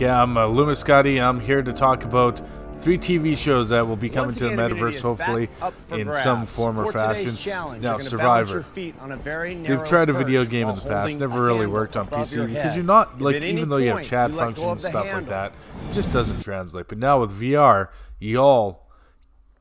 Okay, I'm uh, Illuma Scottie. I'm here to talk about three TV shows that will be coming to the metaverse, hopefully, back up for in grabs. some form or fashion. now, you're gonna balance your Survivor. feet on a very They've tried a video game in the past, never really worked on PC because you're not like even though you have chat you and stuff like that, it just doesn't translate. But now with VR, y'all,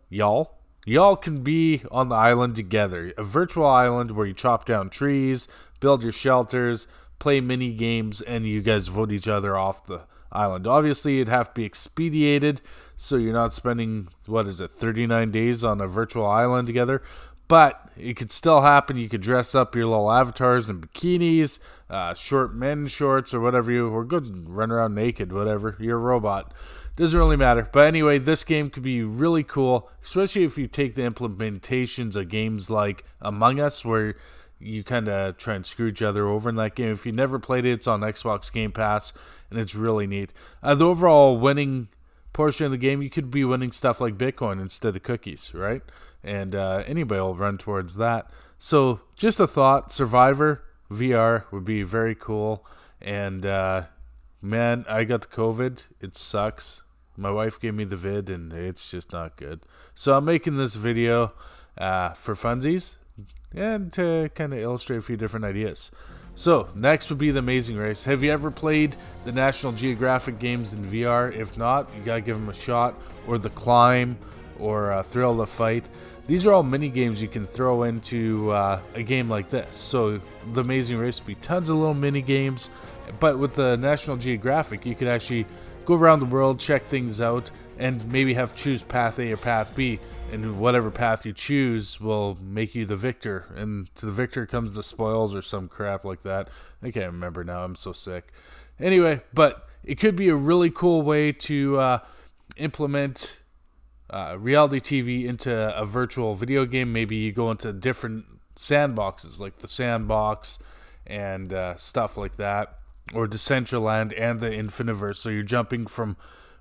y'all, y'all can be on the island together, a virtual island where you chop down trees, build your shelters, play mini games, and you guys vote each other off the island. Obviously, it'd have to be expedited, so you're not spending what is it, 39 days on a virtual island together. But it could still happen. You could dress up your little avatars in bikinis, uh, short men shorts, or whatever you, or go run around naked, whatever. You're a robot. Doesn't really matter. But anyway, this game could be really cool, especially if you take the implementations of games like Among Us, where you kind of try and screw each other over in that game. If you never played it, it's on Xbox Game Pass, and it's really neat. Uh, the overall winning portion of the game, you could be winning stuff like Bitcoin instead of cookies, right? And uh, anybody will run towards that. So, just a thought Survivor VR would be very cool. And uh, man, I got the COVID. It sucks. My wife gave me the vid, and it's just not good. So, I'm making this video uh, for funsies and to kind of illustrate a few different ideas. So, next would be The Amazing Race. Have you ever played the National Geographic games in VR? If not, you gotta give them a shot. Or The Climb, or uh, Thrill the Fight. These are all mini games you can throw into uh, a game like this. So, The Amazing Race would be tons of little mini games. But with the National Geographic, you could actually go around the world, check things out, and maybe have choose path A or path B and whatever path you choose will make you the victor. And to the victor comes the spoils or some crap like that. I can't remember now. I'm so sick. Anyway, but it could be a really cool way to uh, implement uh, reality TV into a virtual video game. Maybe you go into different sandboxes, like the sandbox and uh, stuff like that, or Decentraland and the Infiniverse. So you're jumping from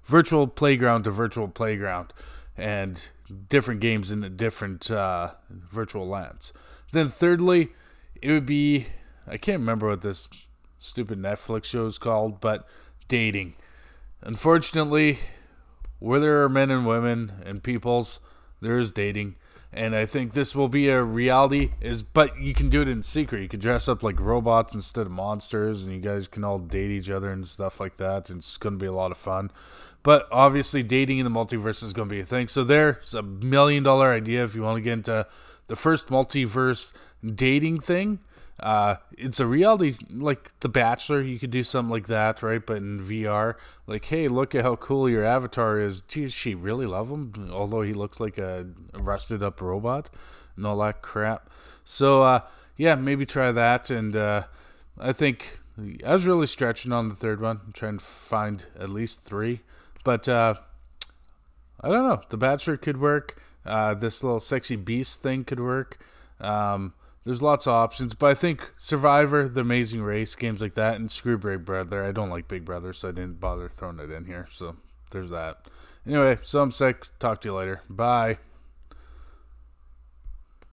virtual playground to virtual playground and different games in a different uh, virtual lands. Then, thirdly, it would be I can't remember what this stupid Netflix show is called, but dating. Unfortunately, where there are men and women and peoples, there is dating. And I think this will be a reality is but you can do it in secret. You can dress up like robots instead of monsters and you guys can all date each other and stuff like that. And It's going to be a lot of fun. But obviously dating in the multiverse is going to be a thing. So there's a million dollar idea if you want to get into the first multiverse dating thing. Uh, it's a reality like The Bachelor. You could do something like that, right? But in VR, like, hey, look at how cool your avatar is. Geez, she really love him, although he looks like a rusted up robot and all that crap. So, uh, yeah, maybe try that. And uh, I think I was really stretching on the third one, I'm trying to find at least three. But uh, I don't know. The Bachelor could work. Uh, this little sexy beast thing could work. Um, there's lots of options, but I think Survivor, The Amazing Race, games like that, and Screw Big Brother. I don't like Big Brother, so I didn't bother throwing it in here. So there's that. Anyway, so I'm sick. Talk to you later. Bye.